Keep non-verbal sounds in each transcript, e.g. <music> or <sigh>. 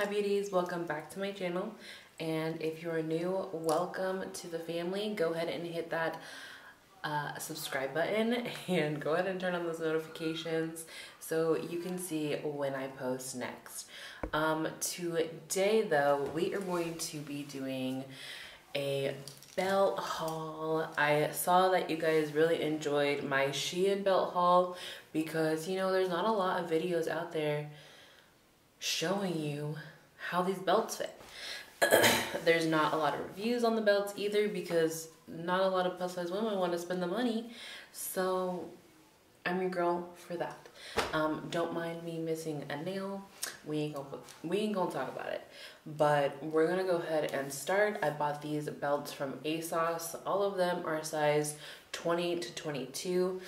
Hi beauties, welcome back to my channel. And if you're new, welcome to the family. Go ahead and hit that uh, subscribe button <laughs> and go ahead and turn on those notifications so you can see when I post next. Um, today though, we are going to be doing a belt haul. I saw that you guys really enjoyed my Shein belt haul because you know there's not a lot of videos out there showing you how these belts fit. <coughs> there's not a lot of reviews on the belts either because not a lot of plus size women want to spend the money. So I'm your girl for that. Um, don't mind me missing a nail. We ain't gonna we ain't gonna talk about it. But we're gonna go ahead and start. I bought these belts from ASOS. All of them are size 20 to 22.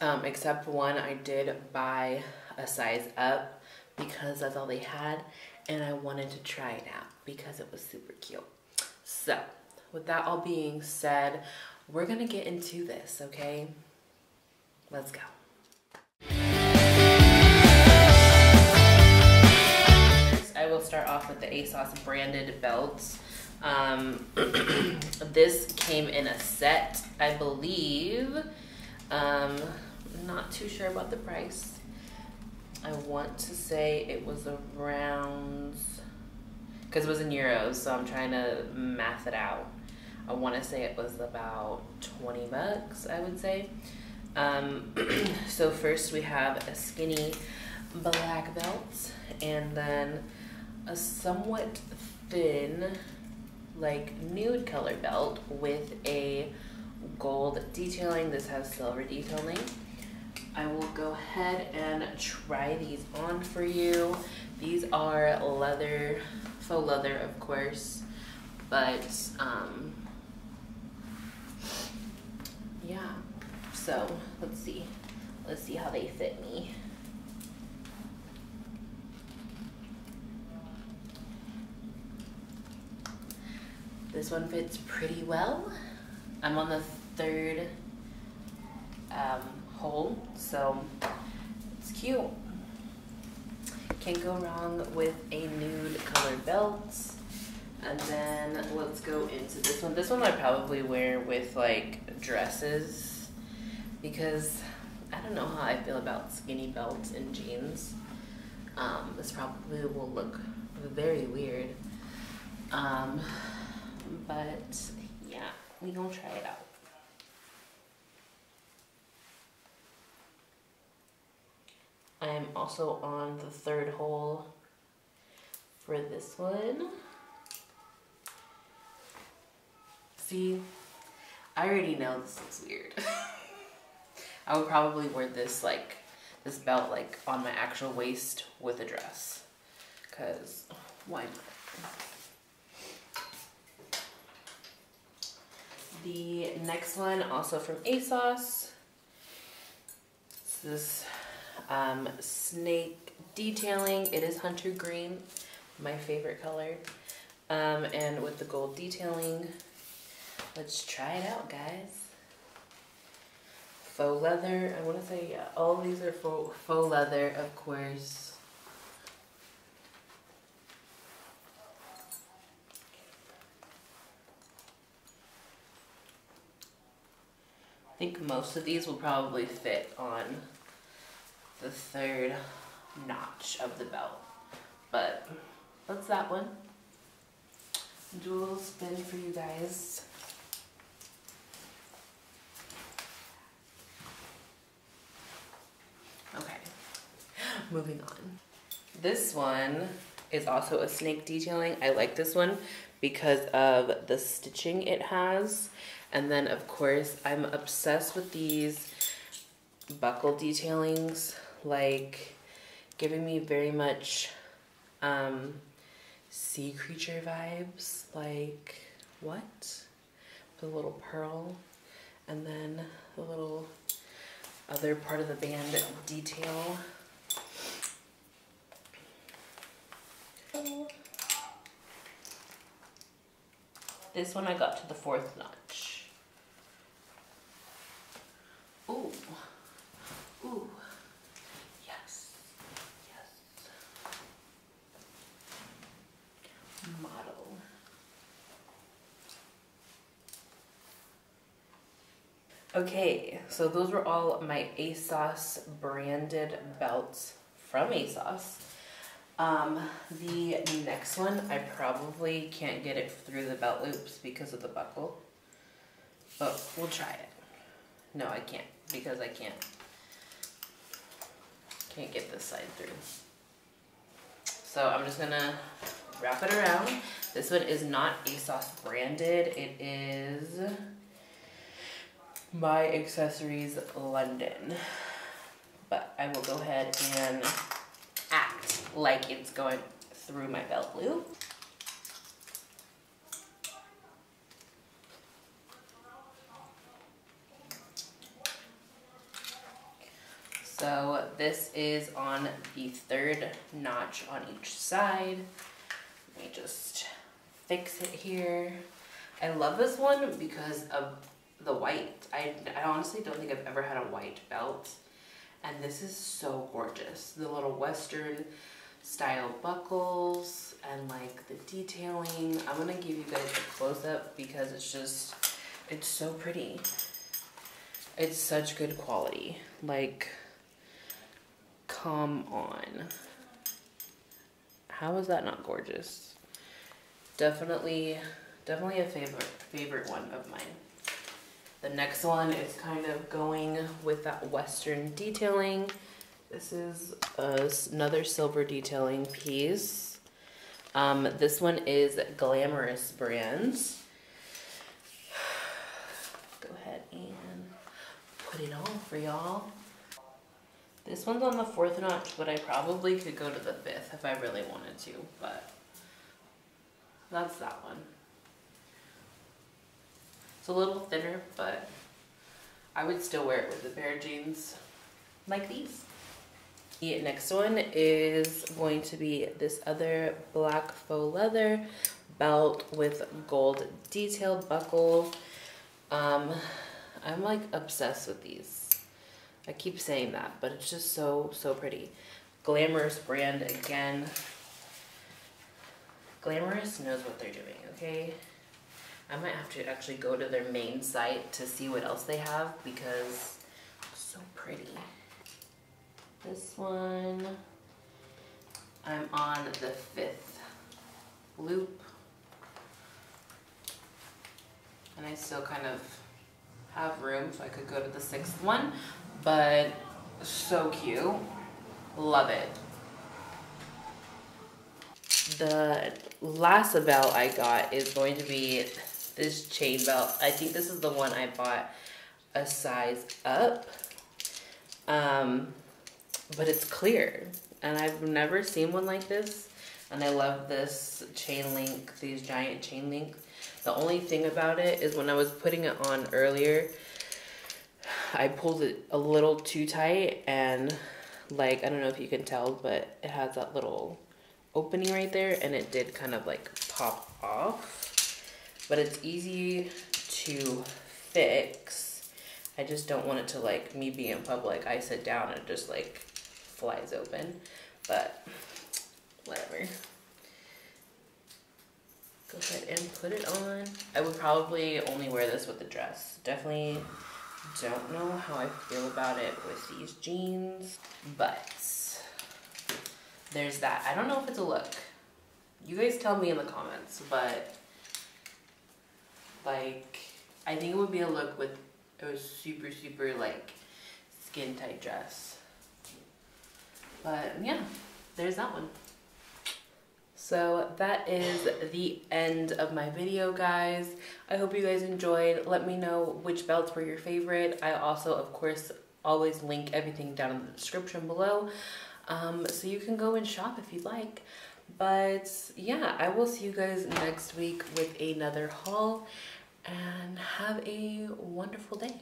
Um, except one I did buy a size up because that's all they had and I wanted to try it out because it was super cute. So with that all being said, we're gonna get into this, okay? Let's go. I will start off with the ASOS branded belts. Um, <clears throat> this came in a set, I believe. Um, not too sure about the price. I want to say it was around, because it was in euros, so I'm trying to math it out. I want to say it was about 20 bucks, I would say. Um, <clears throat> so first we have a skinny black belt and then a somewhat thin like nude color belt with a gold detailing. This has silver detailing. I will go ahead and try these on for you. These are leather, faux leather of course, but um, yeah. So let's see, let's see how they fit me. This one fits pretty well. I'm on the third um, hole, so it's cute. Can't go wrong with a nude colored belt. And then let's go into this one. This one I probably wear with like dresses because I don't know how I feel about skinny belts and jeans. Um, this probably will look very weird. Um, but yeah, we gonna try it out. I am also on the third hole for this one. See, I already know this looks weird. <laughs> I would probably wear this like, this belt like on my actual waist with a dress. Cause why not? The next one also from ASOS. This is um, snake detailing. It is hunter green, my favorite color. Um, and with the gold detailing, let's try it out, guys. Faux leather, I want to say, yeah, all these are faux, faux leather, of course. I think most of these will probably fit on the third notch of the belt. But that's that one. Do a little spin for you guys. Okay, <gasps> moving on. This one is also a snake detailing. I like this one because of the stitching it has. And then of course, I'm obsessed with these buckle detailings like giving me very much um, sea creature vibes. Like, what? The little pearl and then the little other part of the band detail. This one I got to the fourth notch. Okay, so those were all my ASOS branded belts from ASOS. Um, the next one, I probably can't get it through the belt loops because of the buckle, but we'll try it. No, I can't because I can't, can't get this side through. So I'm just gonna wrap it around. This one is not ASOS branded. It is My Accessories London. But I will go ahead and act like it's going through my belt loop. So this is on the third notch on each side. Let me just fix it here. I love this one because of the white. I, I honestly don't think I've ever had a white belt. And this is so gorgeous. The little western style buckles and like the detailing. I'm gonna give you guys a close up because it's just, it's so pretty. It's such good quality. Like, come on. How is that not gorgeous? Definitely, definitely a favorite, favorite one of mine. The next one is kind of going with that Western detailing. This is another silver detailing piece. Um, this one is Glamorous Brands. <sighs> Go ahead and put it on for y'all. This one's on the fourth notch, but I probably could go to the fifth if I really wanted to, but that's that one. A little thinner, but I would still wear it with a pair of jeans like these. The next one is going to be this other black faux leather belt with gold detailed buckle. Um, I'm like obsessed with these. I keep saying that, but it's just so, so pretty. Glamorous brand again. Glamorous knows what they're doing, okay? I might have to actually go to their main site to see what else they have because so pretty. This one, I'm on the fifth loop. And I still kind of have room so I could go to the sixth one, but so cute. Love it. The last belt I got is going to be this chain belt. I think this is the one I bought a size up. Um, but it's clear. And I've never seen one like this. And I love this chain link, these giant chain links. The only thing about it is when I was putting it on earlier, I pulled it a little too tight and like, I don't know if you can tell, but it has that little opening right there and it did kind of like pop off but it's easy to fix. I just don't want it to like me be in public. I sit down and it just like flies open, but whatever. Go ahead and put it on. I would probably only wear this with the dress. Definitely don't know how I feel about it with these jeans, but there's that. I don't know if it's a look. You guys tell me in the comments, but like I think it would be a look with a super super like skin tight dress. But yeah, there's that one. So that is the end of my video, guys. I hope you guys enjoyed. Let me know which belts were your favorite. I also, of course, always link everything down in the description below. Um, so you can go and shop if you'd like. But yeah, I will see you guys next week with another haul and have a wonderful day.